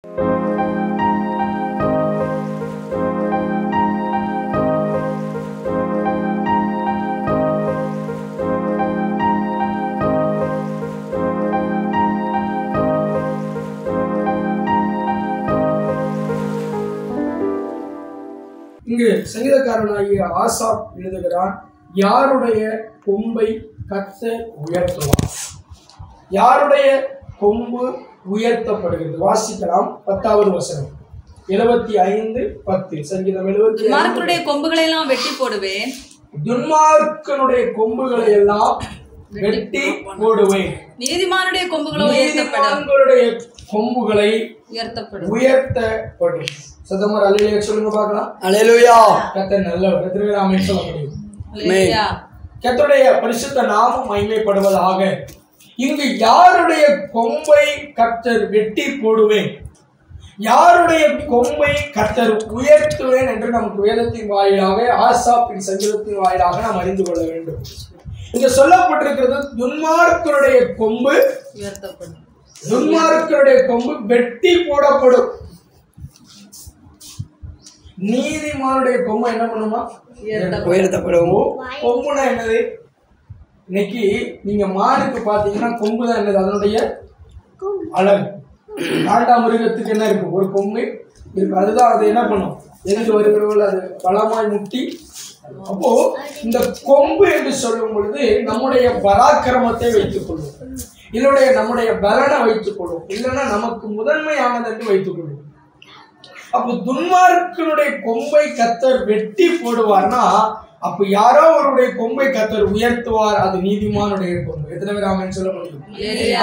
இங்கு சங்கீதக்காரனாகிய ஆசாப் எழுதுகிறான் யாருடைய கொம்பை கத்த உயர்த்துவான் யாருடைய கொம்பு உயர்த்தப்படுகிறது. வாசிக்கலாம் பத்தாவது வசனம். எழுபத்தி ஐந்து பத்து. சங்கீதம் எழுபத்தி துன்மார்க்கருடைய கொம்புகளை எல்லாம் வெட்டி போடுவேன். துன்மார்க்கனுடைய கொம்புகளை எல்லாம் வெட்டி போடுவேன். நீதிமானுடைய கொம்புகளோ உயர்த்தப்படும். நீதிமான்களுடைய கொம்புகளை உயர்த்தப்படும். உயர்த்தப்படும். சத்தமர் அலையில சொல்லுங்க பார்க்கலாம். அலையலுயா கத்த நல்லவர். கத்திரவிழாமை சொல்ல முடியும் அல்லேலூயா. கர்த்தருடைய பரிசுத்த நாமம் மகிமைப்படுவதாக இங்கு யாருடைய கொம்பை கர்த்தர் வெட்டி போடுவேன்? யாருடைய கொம்பை கர்த்தர் உயர்த்துவேன் என்று நமக்கு வேதத்தின் வாயிலாக ஆசாப்பின் சங்கீதத்தின் வாயிலாக நாம் அறிந்து கொள்ள வேண்டும். இங்க சொல்லப்பட்டிருக்கிறது துன்மார்க்கருடைய கொம்பு உயர்த்தப்படும். துன்மார்க்கருடைய கொம்பு வெட்டி போடப்படும். நீதிமானுடைய கொம்பு என்ன பண்ணுமா? உயர்த்தப்படும். உயர்த்தப்படும். கொம்புனா என்னது? இன்னைக்கு நீங்க மாடுக்கு பாத்தீங்கன்னா கொம்பு தான் என்னது? அதனுடைய அழகு. காண்டாமிருகத்துக்கு என்ன இருக்கு ஒரு கொம்பு இருக்கு. அதுதான் அது என்ன பண்ணும்? எதிர்த்து வருகிறவர்கள் அது பலமாய் முட்டி. அப்போ இந்த கொம்பு என்று சொல்லும் பொழுது நம்முடைய பராக்கிரமத்தை வைத்துக் கொள்வோம் இதனுடைய நம்முடைய பலனை வைத்துக் கொள்வோம் இல்லைன்னா நமக்கு முதன்மையானது என்று வைத்துக் கொள்வோம் அப்போ துன்மார்க்கனுடைய கொம்பை கத்தர் வெட்டி போடுவார்னா அப்ப யாரோ அவருடைய கொம்பை கத்தர் உயர்த்துவார் அது நீதிமானுடைய கொம்பு. எத்தனை பேர் ஆமென் சொல்ல முடியும்.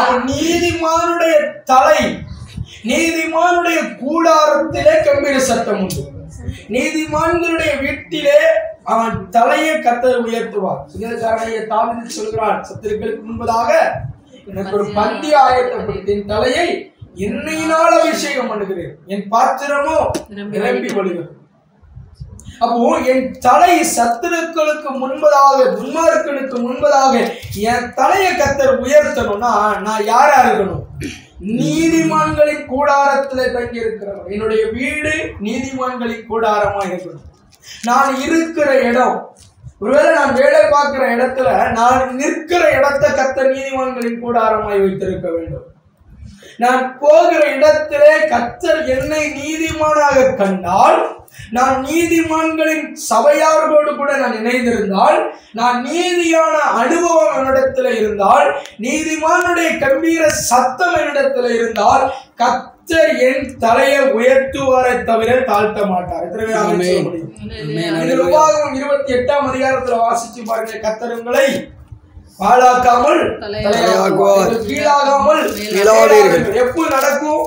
அவன் நீதிமானுடைய தலை நீதிமானுடைய கூடாரத்திலே கம்பீர சத்தம் உண்டு. நீதிமான்களுடைய வீட்டிலே அவன் தலையை கத்தர் உயர்த்துவார். சிங்கக்காரனைய தாவிதி சொல்கிறான் சத்திரிகளுக்கு முன்பதாக எனக்கு ஒரு பந்தி ஆயத்தப்படுத்தின் தலையை எண்ணெயினால் அபிஷேகம் பண்ணுகிறேன். என் பாத்திரமோ நிரம்பி வழிகிறது அப்போ என் தலை சத்துருக்களுக்கு முன்பதாக துன்மார்க்கனுக்கு முன்பதாக என் தலையை கத்தர் உயர்த்தணும்னா நான் யாரா இருக்கணும்? நீதிமான்களின் கூடாரத்துல தங்கி இருக்கிறவன் என்னுடைய வீடு நீதிமான்களின் கூடாரமா இருக்கணும். நான் இருக்கிற இடம் ஒருவேளை நான் வேலை பார்க்கிற இடத்துல நான் நிற்கிற இடத்தை கத்த நீதிமான்களின் கூடாரமாய் வைத்திருக்க வேண்டும். நான் போகிற இடத்திலே கத்தர் என்னை நீதிமானாக கண்டால் நான் நீதிமான்களின் சபையார்களோடு கூட நான் இணைந்திருந்தால் நான் நீதியான அனுபவம் என்னிடத்துல இருந்தால் நீதிமானுடைய கம்பீர சத்தம் என்னிடத்துல இருந்தால் கத்தர் என் தலையை உயர்த்துவாரை தவிர தாழ்த்த மாட்டார். உபாகமம் இருபத்தி எட்டாம் அதிகாரத்துல வாசிச்சு பாருங்க. கத்தர் உங்களை பாழாக்காமல் கீழாகாமல். எப்போ நடக்கும்?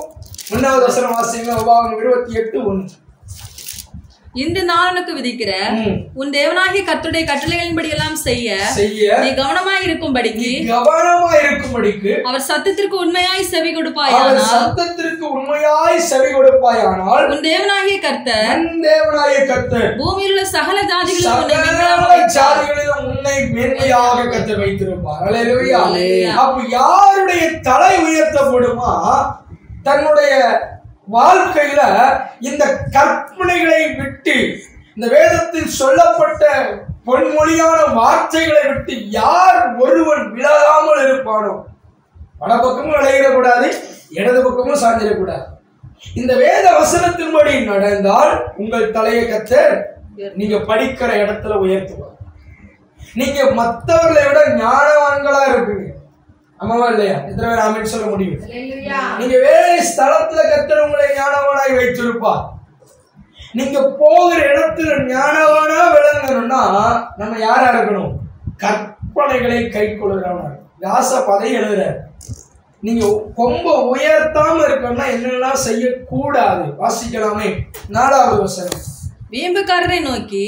ஒன்னாவது வசனம் வாசிங்க. உபாகமம் இருபத்தி எட்டு ஒன்று. உனக்கு விதிக்கிறேன் ம். உன் தேவனாகிய கர்த்தருடைய கட்டளைகளின்படி எல்லாம் செய்ய செய்ய நீ கவனமாய் இருக்கும்படிக்கு கவனமா இருக்கும்படிக்கு அவர் சத்தத்திற்கு உண்மையாய் செவி அவர் கொடுப்பாயானால் சத்தத்திற்கு உண்மையாய் செவி கொடுப்பாயானால் உன் தேவனாகிய கர்த்தர் என் தேவனாய கத்தர் பூமியில் உள்ள சகல வைப்பார். ஜாதிகளிலும் உன்னை மேன்மையாக கத்தர் வைத்திருப்பார். அப்ப யாருடைய தலை உயர்த்தப்படுமா தன்னுடைய வாழ்க்கையில இந்த கற்பனைகளை விட்டு இந்த வேதத்தில் சொல்லப்பட்ட பொன்மொழியான வார்த்தைகளை விட்டு யார் ஒருவன் விலகாமல் இருப்பானோ? வடபக்கமும் விளையிடக்கூடாது இடது பக்கமும் சாஞ்சிடக்கூடாது. இந்த வேத வசனத்தின்படி நடந்தால் உங்கள் தலையை கத்தர் நீங்க படிக்கிற இடத்துல உயர்த்துவார். நீங்க மற்றவர்களை விட ஞானவான்களா இருப்பீங்க. ஆமாவா இல்லையா? எத்தனை பேர் ஆமென் சொல்ல முடியும்? நீங்க வேலை ஸ்தலத்துல கத்தர் உங்களை ஞானவானாய் வைத்திருப்பார். நீங்க போகிற இடத்துல ஞானவானா விளங்கணும்னா நம்ம யாரா இருக்கணும்? கற்பனைகளை கை கொள்கிறவனா வியாச பதை எழுதுற. நீங்க கொம்ப உயர்த்தாம இருக்கணும்னா என்னெல்லாம் செய்யக்கூடாது? வாசிக்கலாமே. நாலாவது வசனம். வேம்புக்காரரை நோக்கி.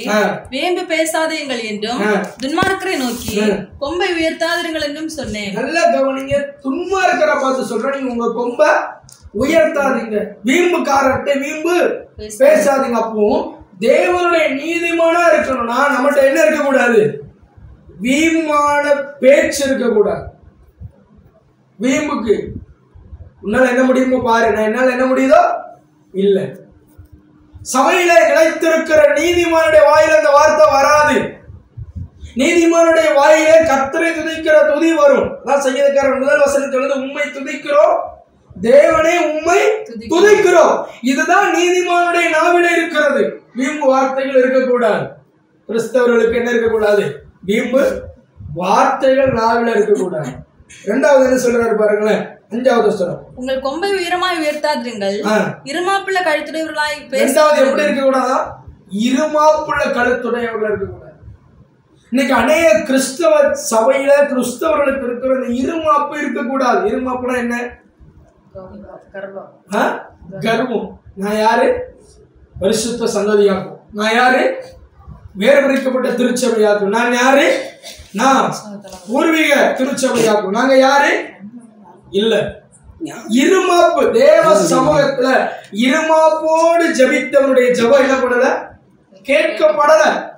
வேம்பு பேசாதீங்கள் என்றும். துன்மார்க்கரை நோக்கி. கொம்பை உயர்த்தாதீர்கள் என்றும் சொன்னேன். நல்லா கவனிங்க துன்மா இருக்கிற பார்த்து சொல்றேன். நீங்க உங்க கொம்ப உயர்த்தாதீங்க. வீம்புக்காரர்கிட்ட வீம்பு பேசாதீங்க. அப்போ தேவனுடைய நீதிமானா இருக்கணும்னா நம்மகிட்ட என்ன இருக்கக்கூடாது? வீமான பேச்சு இருக்கக்கூடாது. வீம்புக்கு. உன்னால என்ன முடியுமோ பாரு. நான் என்னால என்ன முடியுதோ? இல்ல. சபையில நிலைத்திருக்கிற நீதிமானுடைய வாயில அந்த வார்த்தை வராது. நீதிமானுடைய வாயிலே கத்தரை துதிக்கிற துதி வரும். அதான் சங்கீதக்காரன் முதல் வசனத்தில் வந்து உண்மை துதிக்கிறோம். தேவனே உண்மை துதிக்கிறோம். இதுதான் நீதிமானுடைய நாவில இருக்கிறது. வீம்பு வார்த்தைகள் இருக்கக்கூடாது. கிறிஸ்தவர்களுக்கு என்ன இருக்கக்கூடாது? வீம்பு வார்த்தைகள் நாவில இருக்கக்கூடாது. ரெண்டாவது என்ன சொல்றாரு பாருங்களேன்? அஞ்சாவது வசனம். உங்கள் கொம்பை உயரமாய் உயர்த்தாதிருங்கள். இருமாப்புள்ள கழுத்துடையவர்களாய் பேச ரெண்டாவது எப்படி இருக்க கூடாதா இருமாப்புள்ள கழுத்துடையவர்கள் இருக்கக்கூடாது. இன்னைக்கு அநேக கிறிஸ்தவ சபையில கிறிஸ்தவர்களுக்கு இருக்கிற இந்த இருமாப்பு இருக்கக்கூடாது. இருமாப்புனா என்ன? கர்வம். நான் யாரு? பரிசுத்த சந்ததியாகும். நான் யாரு? வேறு பிரிக்கப்பட்ட திருச்சபையாகும். நான் யாரு? நான் பூர்வீக திருச்சபையாகும். நாங்க யாரு? இல்ல. இருமாப்பு தேவ சமூகத்துல இருமாப்போடு ஜெபித்தவனுடைய ஜெபம் என்ன பண்ணல? கேட்கப்படல.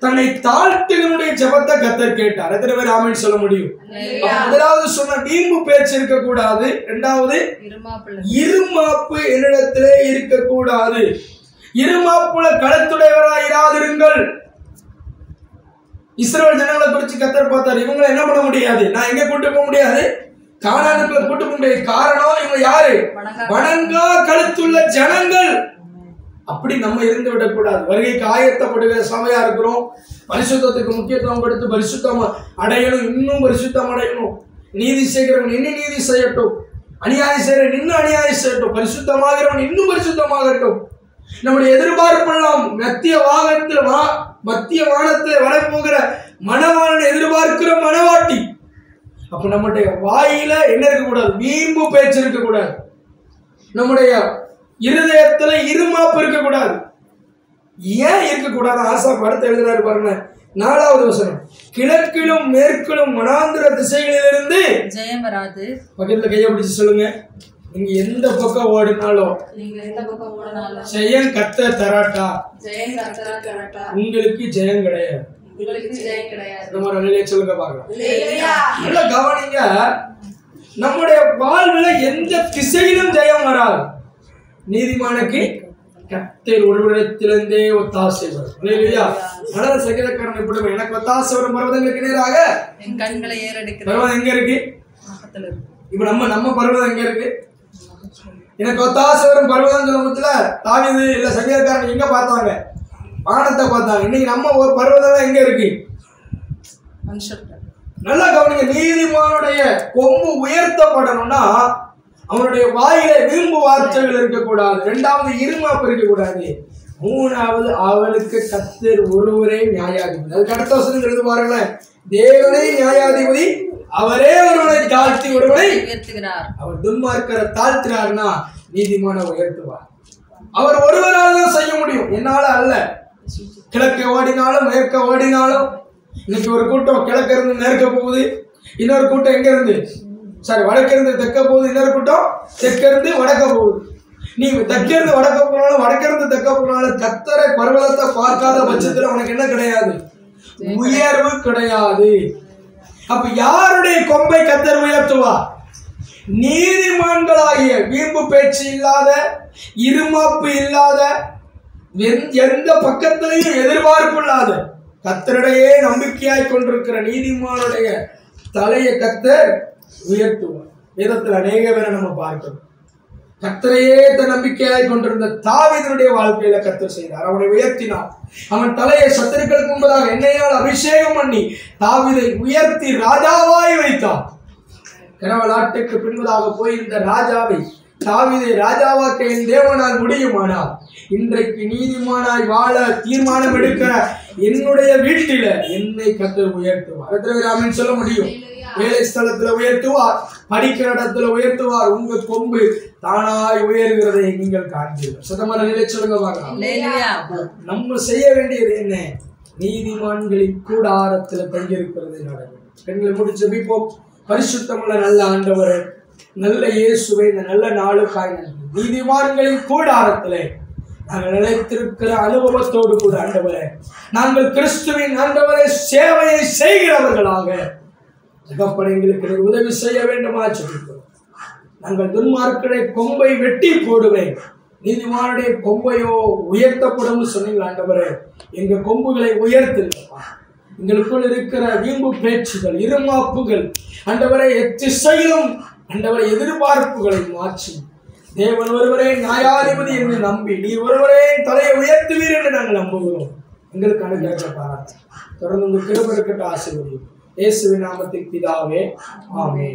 தன்னை தாழ்த்துகளுடைய ஜெபத்தை கத்தர் கேட்டார். எத்தனை பேர் ஆமென் சொல்ல முடியும்? முதலாவது சொன்ன வீம்பு பேச்சு இருக்க கூடாது இரண்டாவது இருமாப்பு என்னிடத்திலே இருக்கக்கூடாது. இருமாப்புல களத்துடையவராய் இராதிருங்கள். இஸ்ரேல் ஜனங்களை குறித்து கத்தர் பார்த்தார். இவங்களை என்ன பண்ண முடியாது? நான் எங்க கூட்டு போக முடியாது? கானானுக்குள்ள கூட்டு போக முடியாது. காரணம் இவங்க யாரு? வணங்கா கழுத்துள்ள ஜனங்கள். அப்படி நம்ம இருந்து விடக்கூடாது. வருகைக்கு ஆயத்தப்படுகிற சபையா இருக்கிறோம். பரிசுத்தத்துக்கு முக்கியத்துவம் கொடுத்து பரிசுத்தம் அடையணும். இன்னும் பரிசுத்தம் அடையணும். நீதி செய்கிறவன் இன்னும் நீதி செய்யட்டும். அநியாயம் செய்கிறவன் இன்னும் அநியாயம் செய்யட்டும். பரிசுத்தமாகிறவன் இன்னும் பரிசுத்தமாகட்டும் நம்முடைய எதிர்பார்ப்பெல்லாம் மத்திய வாகனத்தில் வா மத்திய வானத்தில் வரப்போகிற மணவாளனை எதிர்பார்க்கிற மணவாட்டி. அப்ப நம்முடைய வாயில என்ன இருக்கக்கூடாது? வீம்பு பேச்சு இருக்கக்கூடாது. நம்முடைய இருதயத்துல இருமாப்பு இருக்கக்கூடாது. ஏன் இருக்கக்கூடாது? ஆசா படத்தை எழுதுறாரு பாருங்க நாலாவது வசனம். கிழக்கிலும் மேற்கிலும் மனாந்திர திசைகளிலிருந்து ஜெயம் வராது. பக்கத்துல கையை பிடிச்சு சொல்லுங்க. நீங்க எந்த பக்கம் ஓடினாலும் நீங்க எந்த பக்கம் ஓடினாலும் ஜெயம் கத்த தராட்டா? ஜெயம் கரெக்டா உங்களுக்கு ஜெயம் கிடையாது. உங்களுக்கு ஜெயம் கிடையாது. நம்ம நிலையை சொல்லுங்க பார்க்கலாம். நல்லா கவனிங்க. நம்முடைய வாழ்வுல எந்த திசையிலும் ஜெயம் வராது. நீதிமானுக்கு கத்தர் ஒருவரிடத்திலிருந்தே ஒத்தாசை வரும். இல்லையா? மனத சங்கீதக்காரன் எப்படி எனக்கு ஒத்தாசை வரும். பர்வதங்களுக்கு நேராக என் கண்களை ஏறெடுக்கிற பர்வதம் எங்க இருக்கு. இப்ப நம்ம நம்ம பர்வதம் எங்க இருக்கு? எனக்கு ஒத்தாசை வரும் பர்வதம் சொல்லும்போதுல தாவிது இல்ல சங்கீதக்காரன் எங்க பார்த்தாங்க? வானத்தை பார்த்தாங்க. இன்னைக்கு நம்ம ஒரு பர்வதம் எங்க இருக்கு? நல்லா கவனிங்க. நீதிமானுடைய கொம்பு உயர்த்தப்படணும்னா அவனுடைய வாயில வீம்பு வார்த்தைகள் இருக்கக்கூடாது. ரெண்டாவது இருமாப்பு இருக்கக்கூடாது மூணாவது அவளுக்கு கத்தர் ஒருவரே நியாயாதிபதி. அதுக்கு அடுத்த வசனம் எழுது பாருங்களேன் தேவனே நியாயாதிபதி அவரே ஒருவனை தாழ்த்தி ஒருவனை உயர்த்துகிறார். அவர் துன்மார்க்கரை தாழ்த்தினார்னா நீதிமான உயர்த்துவார். அவர் ஒருவரால் தான் செய்ய முடியும். என்னால அல்ல. கிழக்க ஓடினாலும் மேற்க ஓடினாலும் இன்னைக்கு ஒரு கூட்டம் கிழக்க இருந்து மேற்க போகுது இன்னொரு கூட்டம் எங்க இருந்து சாரி வடக்க இருந்து தெற்க போகுது இன்னொரு கூட்டம் தெற்க இருந்து வடக்க போகுது. நீ தெற்க இருந்து வடக்க போனாலும் வடக்க இருந்து தெற்க போனாலும் கத்தரை பர்வதத்தை பார்க்காத பட்சத்துல உனக்கு என்ன கிடையாது? உயர்வு கிடையாது. அப்ப யாருடைய கொம்பை கத்தர் உயர்த்துவார்? நீதிமான்களாகிய வீம்பு பேச்சு இல்லாத இருமாப்பு இல்லாத எந்த- எந்த பக்கத்திலையும் எதிர்பார்ப்பு இல்லாத கத்தரிடையே நம்பிக்கையாய் கொண்டிருக்கிற நீதிமானுடைய தலையை கத்தர் உயர்த்துவார். விதத்தில் அநேக பேரை நம்ம பார்க்கிறோம். கத்தரையே தன் நம்பிக்கையாய் கொண்டிருந்த தாவீதனுடைய வாழ்க்கையில கத்தர் செய்தார். அவனை உயர்த்தினார். அவன் தலையை சத்துருக்களுக்கு முன்பதாக எண்ணெயால் அபிஷேகம் பண்ணி தாவீதை உயர்த்தி ராஜாவாய் வைத்தார் கனவலாட்டுக்கு பின்பதாக போயிருந்த ராஜாவை தாவீதை ராஜாவாக்க என் தேவனால் முடியுமானால் இன்றைக்கு நீதிமானாய் வாழ தீர்மானம் எடுக்கிற என்னுடைய வீட்டில என்னை கத்தர் உயர்த்துவார். சொல்ல முடியும்? வேலை ஸ்தலத்துல உயர்த்துவார். படிக்கிற இடத்துல உயர்த்துவார். உங்க கொம்பு தானாய் உயர்கிறதை நீங்கள் காண்பீர்கள். சுத்தமான நிலை சொல்லுங்க பார்க்கலாம். நம்ம செய்ய வேண்டியது என்ன? நீதிமான்களின் கூடாரத்தில் தங்கியிருக்கிறது நடக்கும் பெண்களை முடிச்சு ஜெபிப்போம் பரிசுத்தமுள்ள நல்ல ஆண்டவரே நல்ல இயேசுவை இந்த நல்ல நாளுக்காய் நீதிமான்களின் கூடாரத்திலே நாங்கள் நிலைத்திருக்கிற அனுபவத்தோடு கூட ஆண்டவரே நாங்கள் கிறிஸ்துவின் ஆண்டவரை சேவையை செய்கிறவர்களாக தகப்பனை எங்களுக்கு உதவி செய்ய வேண்டுமா சொல்லிக்கிறோம். நாங்கள் துன்மார்க்கடைய கொம்பை வெட்டி போடுவேன். நீதிமானுடைய கொம்பையோ உயர்த்தப்படும் சொன்னீங்க ஆண்டவரே. எங்க கொம்புகளை உயர்த்துங்கப்பா. எங்களுக்குள் இருக்கிற வீம்பு பேச்சுகள் இருமாப்புகள் அண்டவரை எத்திசையிலும் அண்டவரை எதிர்பார்ப்புகளை மாற்றி. தேவன் ஒருவரே நியாயாதிபதி என்று நம்பி நீர் ஒருவரே தலையை உயர்த்துவீர் என்று நாங்கள் நம்புகிறோம். எங்களுக்கு அனுகிரக பாராட்டு தொடர்ந்து உங்கள் கிருப இருக்கட்டும் இயேசுவின் நாமத்தின் பிதாவே ஆமே